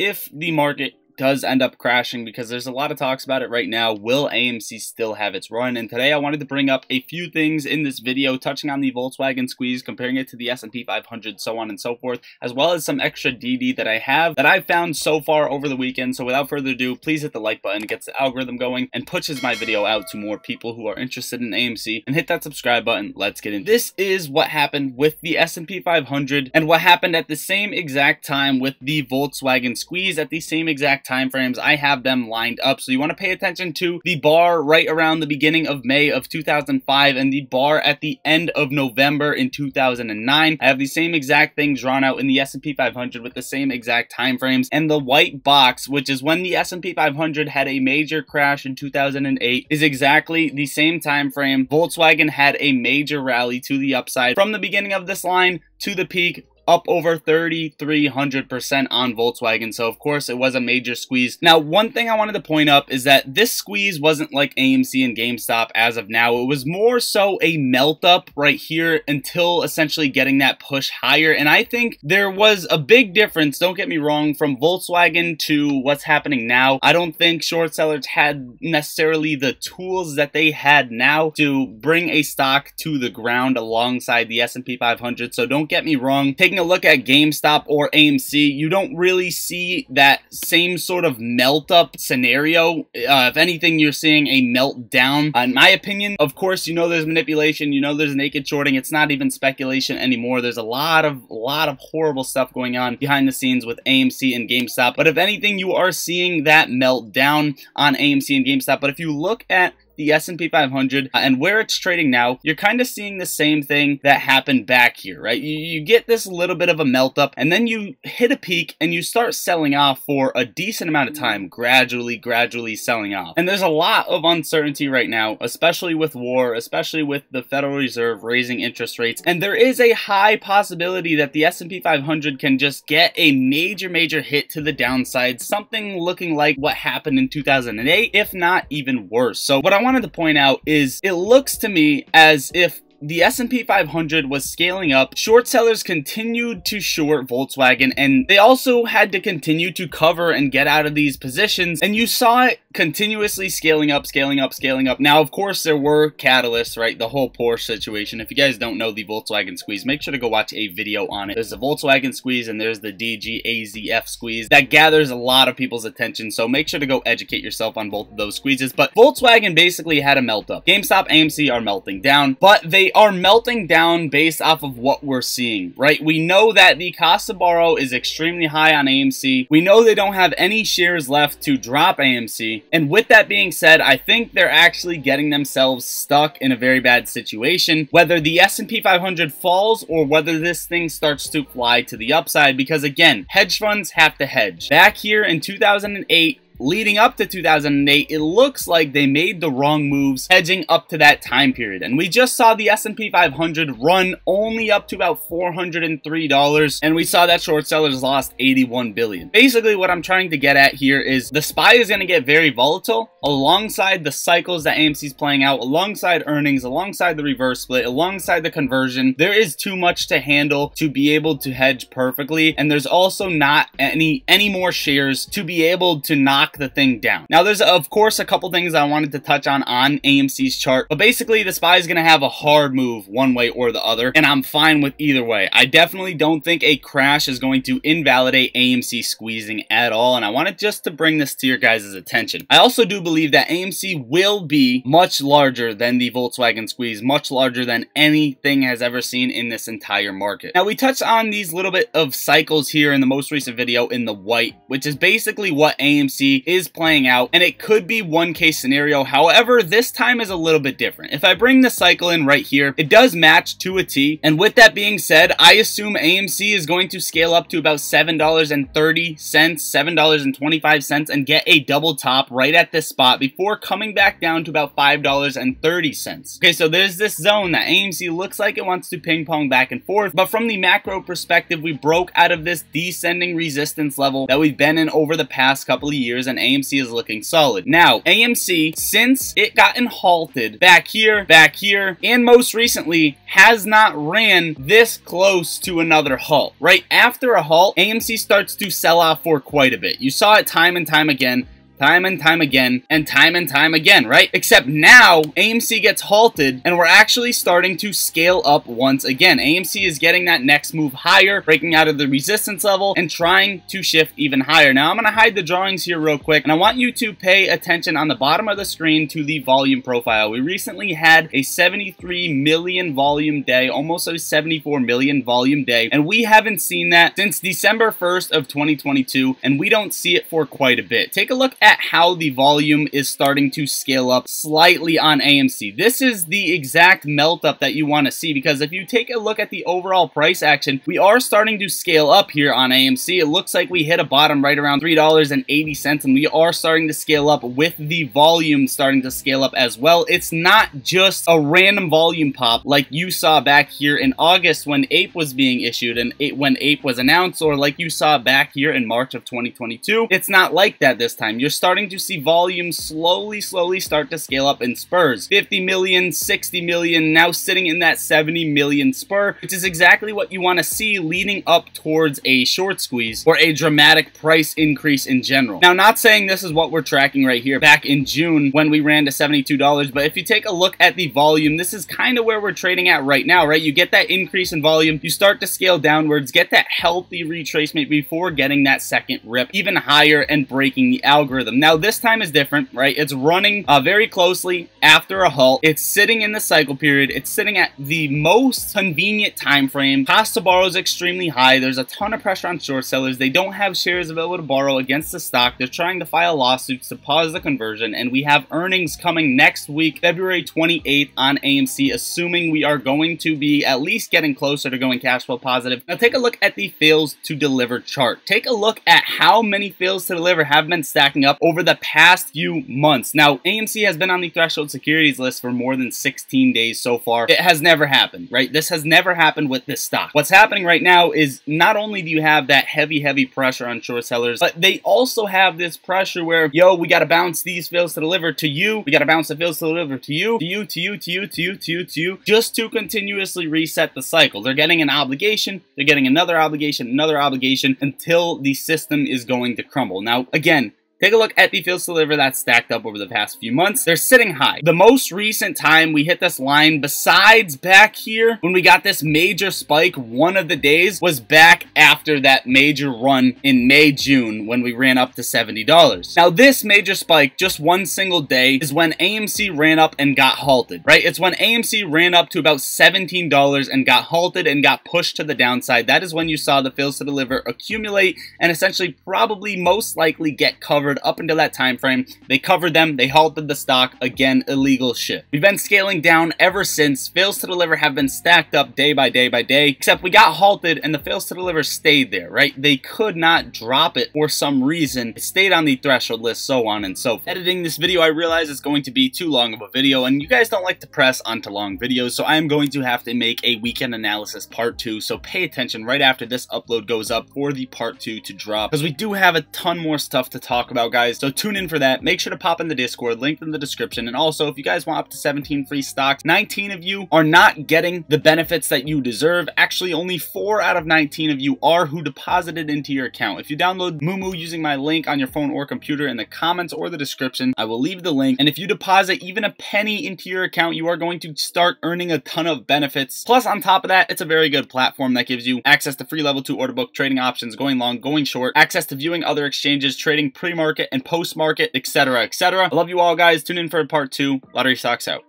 if the market does end up crashing because there's a lot of talks about it right now. Will AMC still have its run? And today I wanted to bring up a few things in this video touching on the Volkswagen squeeze, comparing it to the S&P 500, so on and so forth, as well as some extra DD that I have that I've found so far over the weekend. So without further ado, please hit the like button. It gets the algorithm going and pushes my video out to more people who are interested in AMC. And hit that subscribe button. Let's get in. This is what happened with the S&P 500 and what happened at the same exact time with the Volkswagen squeeze at the same exact time frames. I have them lined up. So you want to pay attention to the bar right around the beginning of May of 2005 and the bar at the end of November in 2009. I have the same exact thing drawn out in the S&P 500 with the same exact time frames. And the white box, which is when the S&P 500 had a major crash in 2008, is exactly the same time frame. Volkswagen had a major rally to the upside from the beginning of this line to the peak up over 3,300% on Volkswagen. So, of course, it was a major squeeze. Now, one thing I wanted to point up is that this squeeze wasn't like AMC and GameStop as of now. It was more so a melt up right here until essentially getting that push higher. And I think there was a big difference, don't get me wrong, from Volkswagen to what's happening now. I don't think short sellers had necessarily the tools that they had now to bring a stock to the ground alongside the S&P 500. So don't get me wrong, taking a look at GameStop or AMC, you don't really see that same sort of melt up scenario. Uh, if anything, you're seeing a meltdown. Uh, in my opinion, of course, you know there's manipulation, you know there's naked shorting. It's not even speculation anymore. There's a lot of a lot of horrible stuff going on behind the scenes with AMC and GameStop. But if anything, you are seeing that meltdown on AMC and GameStop. But if you look at the S&P 500 uh, and where it's trading now, you're kind of seeing the same thing that happened back here, right? You, you get this little bit of a melt up and then you hit a peak and you start selling off for a decent amount of time, gradually, gradually selling off. And there's a lot of uncertainty right now, especially with war, especially with the Federal Reserve raising interest rates. And there is a high possibility that the S&P 500 can just get a major, major hit to the downside, something looking like what happened in 2008, if not even worse. So what I want wanted to point out is it looks to me as if the S&P 500 was scaling up, short sellers continued to short Volkswagen, and they also had to continue to cover and get out of these positions, and you saw it continuously scaling up, scaling up, scaling up. Now, of course, there were catalysts, right? The whole Porsche situation. If you guys don't know the Volkswagen squeeze, make sure to go watch a video on it. There's the Volkswagen squeeze, and there's the DGAZF squeeze. That gathers a lot of people's attention, so make sure to go educate yourself on both of those squeezes. But Volkswagen basically had a melt up. GameStop, AMC are melting down, but they are melting down based off of what we're seeing, right? We know that the cost to borrow is extremely high on AMC. We know they don't have any shares left to drop AMC. And with that being said, I think they're actually getting themselves stuck in a very bad situation, whether the S&P 500 falls or whether this thing starts to fly to the upside because again, hedge funds have to hedge. Back here in 2008, leading up to 2008, it looks like they made the wrong moves hedging up to that time period. And we just saw the S&P 500 run only up to about $403, and we saw that short sellers lost 81 billion. Basically, what I'm trying to get at here is the SPY is going to get very volatile alongside the cycles that AMC is playing out, alongside earnings, alongside the reverse split, alongside the conversion. There is too much to handle to be able to hedge perfectly, and there's also not any any more shares to be able to knock knock the thing down. Now, there's, of course, a couple things I wanted to touch on on AMC's chart, but basically, the SPY is going to have a hard move one way or the other, and I'm fine with either way. I definitely don't think a crash is going to invalidate AMC squeezing at all, and I wanted just to bring this to your guys' attention. I also do believe that AMC will be much larger than the Volkswagen squeeze, much larger than anything has ever seen in this entire market. Now, we touched on these little bit of cycles here in the most recent video in the white, which is basically what AMC is playing out, and it could be one case scenario. However, this time is a little bit different. If I bring the cycle in right here, it does match to a T, and with that being said, I assume AMC is going to scale up to about $7.30, $7.25, and get a double top right at this spot before coming back down to about $5.30. Okay, so there's this zone that AMC looks like it wants to ping pong back and forth, but from the macro perspective, we broke out of this descending resistance level that we've been in over the past couple of years, and AMC is looking solid. Now, AMC, since it gotten halted back here, back here, and most recently, has not ran this close to another halt. Right after a halt, AMC starts to sell off for quite a bit. You saw it time and time again time and time again and time and time again, right? Except now AMC gets halted and we're actually starting to scale up once again. AMC is getting that next move higher, breaking out of the resistance level and trying to shift even higher. Now I'm going to hide the drawings here real quick and I want you to pay attention on the bottom of the screen to the volume profile. We recently had a 73 million volume day, almost a 74 million volume day, and we haven't seen that since December 1st of 2022 and we don't see it for quite a bit. Take a look at how the volume is starting to scale up slightly on AMC. This is the exact melt up that you want to see because if you take a look at the overall price action, we are starting to scale up here on AMC. It looks like we hit a bottom right around $3.80 and we are starting to scale up with the volume starting to scale up as well. It's not just a random volume pop like you saw back here in August when Ape was being issued and when Ape was announced or like you saw back here in March of 2022. It's not like that this time. You're starting to see volume slowly, slowly start to scale up in spurs. 50 million, 60 million, now sitting in that 70 million spur, which is exactly what you want to see leading up towards a short squeeze or a dramatic price increase in general. Now, not saying this is what we're tracking right here back in June when we ran to $72, but if you take a look at the volume, this is kind of where we're trading at right now, right? You get that increase in volume, you start to scale downwards, get that healthy retracement before getting that second rip even higher and breaking the algorithm algorithm. Now, this time is different, right? It's running uh, very closely after a halt. It's sitting in the cycle period. It's sitting at the most convenient time frame. Cost to borrow is extremely high. There's a ton of pressure on short sellers. They don't have shares available to borrow against the stock. They're trying to file lawsuits to pause the conversion, and we have earnings coming next week, February 28th on AMC, assuming we are going to be at least getting closer to going cash flow positive. Now, take a look at the fails to deliver chart. Take a look at how many fails to deliver have been stacking up over the past few months. Now, AMC has been on the threshold securities list for more than 16 days so far. It has never happened, right? This has never happened with this stock. What's happening right now is not only do you have that heavy, heavy pressure on short sellers, but they also have this pressure where, yo, we got to bounce these fails to deliver to you. We got to bounce the fails to deliver to you, to you, to you, to you, to you, to you, to you, just to continuously reset the cycle. They're getting an obligation, they're getting another obligation, another obligation until the system is going to crumble. Now, again, Take a look at the fails to deliver that's stacked up over the past few months. They're sitting high. The most recent time we hit this line, besides back here, when we got this major spike one of the days, was back after that major run in May, June, when we ran up to $70. Now, this major spike, just one single day, is when AMC ran up and got halted, right? It's when AMC ran up to about $17 and got halted and got pushed to the downside. That is when you saw the fails to deliver accumulate and essentially probably most likely get covered covered up until that time frame. They covered them, they halted the stock, again, illegal shit. We've been scaling down ever since. Fails to deliver have been stacked up day by day by day, except we got halted and the fails to deliver stayed there, right? They could not drop it for some reason. It stayed on the threshold list, so on and so forth. Editing this video, I realize it's going to be too long of a video, and you guys don't like to press onto long videos, so I am going to have to make a weekend analysis part two, so pay attention right after this upload goes up for the part two to drop, because we do have a ton more stuff to talk about about, guys. So tune in for that. Make sure to pop in the Discord, link in the description. And also, if you guys want up to 17 free stocks, 19 of you are not getting the benefits that you deserve. Actually, only 4 out of 19 of you are who deposited into your account. If you download Moomoo using my link on your phone or computer in the comments or the description, I will leave the link. And if you deposit even a penny into your account, you are going to start earning a ton of benefits. Plus, on top of that, it's a very good platform that gives you access to free level 2 order book, trading options, going long, going short, access to viewing other exchanges, trading pre-market market and post market, etc., etc. I love you all, guys. Tune in for part two. Lottery Stocks out.